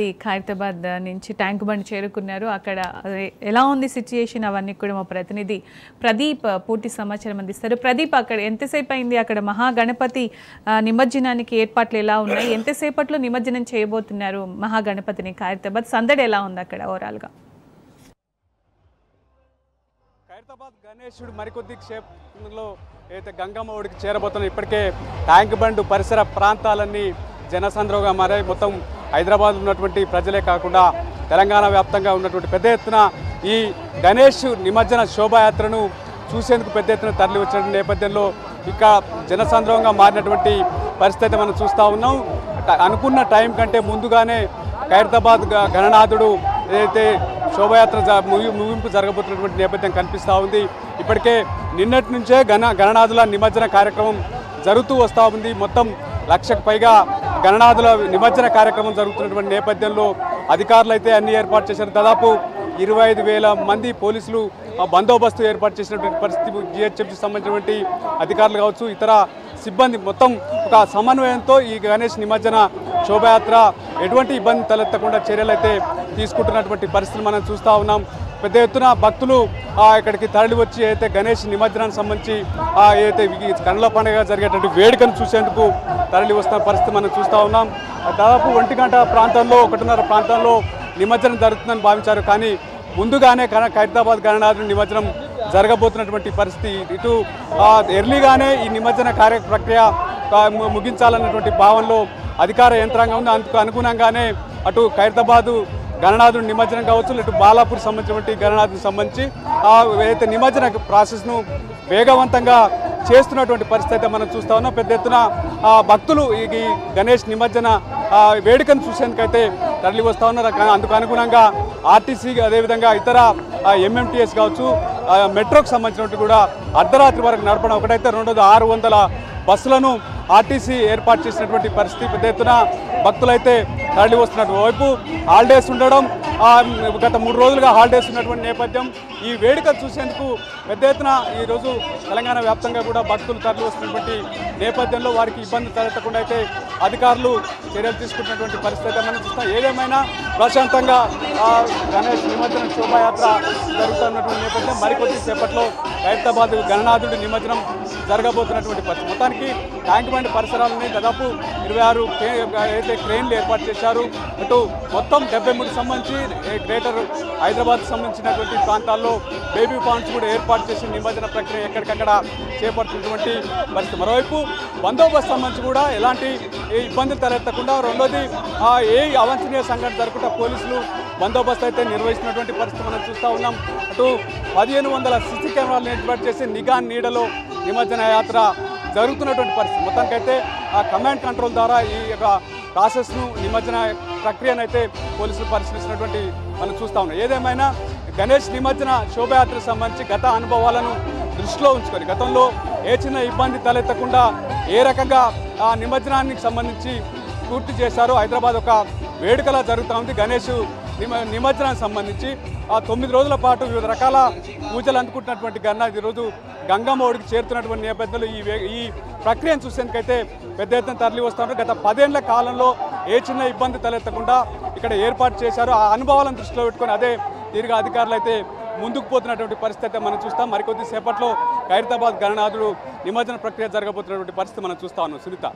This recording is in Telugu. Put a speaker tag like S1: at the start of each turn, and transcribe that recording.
S1: ఖైరతాబాద్ నుంచి ట్యాంక్ బండ్ చేరుకున్నారు. అక్కడ ఎలా ఉంది సిచ్యుయేషన్ అవన్నీ కూడా మా ప్రతినిధి ప్రదీప్ పూర్తి సమాచారం అందిస్తారు. ప్రదీప్ అక్కడ ఎంతసేపు అయింది? అక్కడ మహాగణపతి నిమజ్జనానికి ఏర్పాట్లు ఎలా ఉన్నాయి? ఎంతసేపట్లో నిమజ్జనం చేయబోతున్నారు మహాగణపతిని ఖైరతాబాద్? సందడి ఎలా ఉంది అక్కడ ఓవరాల్గా
S2: ఖైరతాబాద్ గణేశుడు మరికొద్ది క్షేత్రంలో అయితే గంగమ్మ ఒడికి చేరబోతున్నారు ఇప్పటికే ట్యాంక్ బండ్ పరిసర ప్రాంతాలన్నీ జనసంద్రోగా మారాయి. మొత్తం హైదరాబాద్ ఉన్నటువంటి ప్రజలే కాకుండా తెలంగాణ వ్యాప్తంగా ఉన్నటువంటి పెద్ద ఎత్తున ఈ గణేష్ నిమజ్జన శోభాయాత్రను చూసేందుకు పెద్ద ఎత్తున తరలి వచ్చిన నేపథ్యంలో ఇక జనసంద్రవంగా మారినటువంటి పరిస్థితి మనం చూస్తూ ఉన్నాం. అనుకున్న టైం కంటే ముందుగానే ఖైరతాబాద్ గణనాథుడు ఏదైతే శోభయాత్ర జ- ముగింపు జరగబోతున్నటువంటి నేపథ్యం కనిపిస్తూ ఉంది. ఇప్పటికే నిన్నటి నుంచే గణ గణనాథుల నిమజ్జన కార్యక్రమం జరుగుతూ వస్తూ ఉంది. మొత్తం లక్షకు పైగా గణనాథుల నిమజ్జన కార్యక్రమం జరుగుతున్నటువంటి నేపథ్యంలో అధికారులు అయితే అన్ని ఏర్పాటు చేశారు. దాదాపు ఇరవై ఐదు వేల మంది పోలీసులు ఆ, బందోబస్తు ఏర్పాటు చేసినటువంటి పరిస్థితి జిహెచ్ఎంసీ సంబంధించినటువంటి అధికారులు కావచ్చు ఇతర సిబ్బంది మొత్తం ఒక సమన్వయంతో ఈ గణేష్ నిమజ్జన శోభయాత్ర ఎటువంటి ఇబ్బంది తలెత్తకుండా చర్యలు అయితే తీసుకుంటున్నటువంటి పరిస్థితులు మనం చూస్తూ ఉన్నాం. పెద్ద ఎత్తున భక్తులు ఇక్కడికి తరలి వచ్చి అయితే గణేష్ నిమజ్జనానికి సంబంధించి ఏదైతే ఈ పండుగ జరిగేటువంటి వేడుకను చూసేందుకు తరలి వస్తున్న పరిస్థితి మనం చూస్తూ ఉన్నాం. దాదాపు ఒంటి గంట ప్రాంతంలో ఒకటిన్నర ప్రాంతంలో నిమజ్జనం జరుగుతుందని భావించారు. కానీ ముందుగానే గణ ఖైరతాబాద్ గణనాథుని నిమజ్జనం జరగబోతున్నటువంటి పరిస్థితి ఇటు ఎర్లీగానే ఈ నిమజ్జన కార్య ప్రక్రియ ము- ముగించాలన్నటువంటి భావనలో అధికార యంత్రాంగం ఉంది. అందుకు అనుగుణంగానే అటు ఖైరతాబాదు గణనాథుని నిమజ్జనం కావచ్చు ఇటు బాలాపూర్ సంబంధించినటువంటి గణనాథుడికి సంబంధించి ఆ ఏదైతే నిమజ్జన ప్రాసెస్ను వేగవంతంగా చేస్తున్నటువంటి పరిస్థితి అయితే మనం చూస్తా ఉన్నాం. పెద్ద ఎత్తున భక్తులు ఈ గణేష్ నిమజ్జన వేడుకను చూసేందుకైతే తరలి వస్తూ ఉన్నారు. అందుకు అనుగుణంగా ఆర్టీసీ అదేవిధంగా ఇతర ఎంఎంటీఎస్ కావచ్చు మెట్రోకి సంబంధించినట్టు కూడా అర్ధరాత్రి వరకు నడపడం ఒకటైతే రెండోది ఆరు వందల బస్సులను ఆర్టీసీ ఏర్పాటు చేసినటువంటి పరిస్థితి పెద్ద ఎత్తున భక్తులైతే తరలి వస్తున్నట్టు వైపు హాలిడేస్ ఉండడం గత మూడు రోజులుగా హాలిడేస్ ఉన్నటువంటి నేపథ్యం ఈ వేడుక చూసేందుకు పెద్ద ఎత్తున ఈరోజు తెలంగాణ వ్యాప్తంగా కూడా భక్తులు తరలి వస్తున్నటువంటి నేపథ్యంలో వారికి ఇబ్బంది తలెత్తకుండా అయితే అధికారులు చర్యలు తీసుకుంటున్నటువంటి పరిస్థితి మనం చూస్తాం ఏదేమైనా ప్రశాంతంగా గణేష్ నిమజ్జనం శోభాయాత్ర జరుగుతున్నటువంటి నేపథ్యం మరికొద్ది సేపట్లో ఖైరతాబాద్ గణనాథుడి నిమజ్జనం జరగబోతున్నటువంటి పరిస్థితి. మొత్తానికి ట్యాంక్ బండ్ పరిసరాలని దాదాపు ఇరవై ఆరు ఏదైతే క్రెయిన్లు ఏర్పాటు చేశారు అటు మొత్తం డెబ్బై మూడు సంబంధించి ఏ గ్రేటర్ హైదరాబాద్ సంబంధించినటువంటి ప్రాంతాల్లో బేబీ పాండ్స్ కూడా ఏర్పాటు చేసి నిమజ్జన ప్రక్రియ ఎక్కడికక్కడ చేపడుతున్నటువంటి పరిస్థితి. మరోవైపు బందోబస్తు సంబంధించి కూడా ఎలాంటి ఏ ఇబ్బందులు తలెత్తకుండా రెండోది ఆ, ఏ అవాంఛనీయ సంఘటన జరగకుండా పోలీసులు బందోబస్తు అయితే నిర్వహిస్తున్నటువంటి పరిస్థితి మనం చూస్తూ ఉన్నాం. అటు పదిహేను వందల సిసి కెమెరాలు ఏర్పాటు చేసి నిఘా నీడలో నిమజ్జన యాత్ర జరుగుతున్నటువంటి పరిస్థితి. మొత్తానికైతే ఆ కమాండ్ కంట్రోల్ ద్వారా ఈ యొక్క ప్రాసెస్ను నిమజ్జన ప్రక్రియను అయితే పోలీసులు పరిశీలిస్తున్నటువంటి మనం చూస్తా ఉన్నాం. ఏదేమైనా గణేష్ నిమజ్జన శోభయాత్రకు సంబంధించి గత అనుభవాలను దృష్టిలో ఉంచుకొని గతంలో ఏ చిన్న ఇబ్బంది తలెత్తకుండా ఏ రకంగా ఆ నిమజ్జనానికి సంబంధించి పూర్తి చేశారో హైదరాబాద్ ఒక వేడుకలా జరుగుతూ ఉంది. గణేష్ నిమ నిమజ్జనానికి సంబంధించి ఆ తొమ్మిది రోజుల పాటు వివిధ రకాల పూజలు అందుకుంటున్నటువంటి గన్న ఈరోజు గంగమ్మ ఒడికి చేరుతున్నటువంటి నేపథ్యంలో ఈ ఈ ప్రక్రియను చూసేందుకైతే పెద్ద ఎత్తున తరలి వస్తున్నారు. గత పదేళ్ళ కాలంలో ఏ చిన్న ఇబ్బంది తలెత్తకుండా ఇక్కడ ఏర్పాటు చేశారు. ఆ అనుభవాలను దృష్టిలో పెట్టుకొని అదే తీరుగా అధికారులు అయితే ముందుకు పోతున్నటువంటి పరిస్థితి అయితే మనం చూస్తాం. మరికొద్ది సేపట్లో ఖైరతాబాద్ గణనాథుడు నిమజ్జన ప్రక్రియ జరగబోతున్నటువంటి పరిస్థితి మనం చూస్తా ఉన్నాం. సునీత.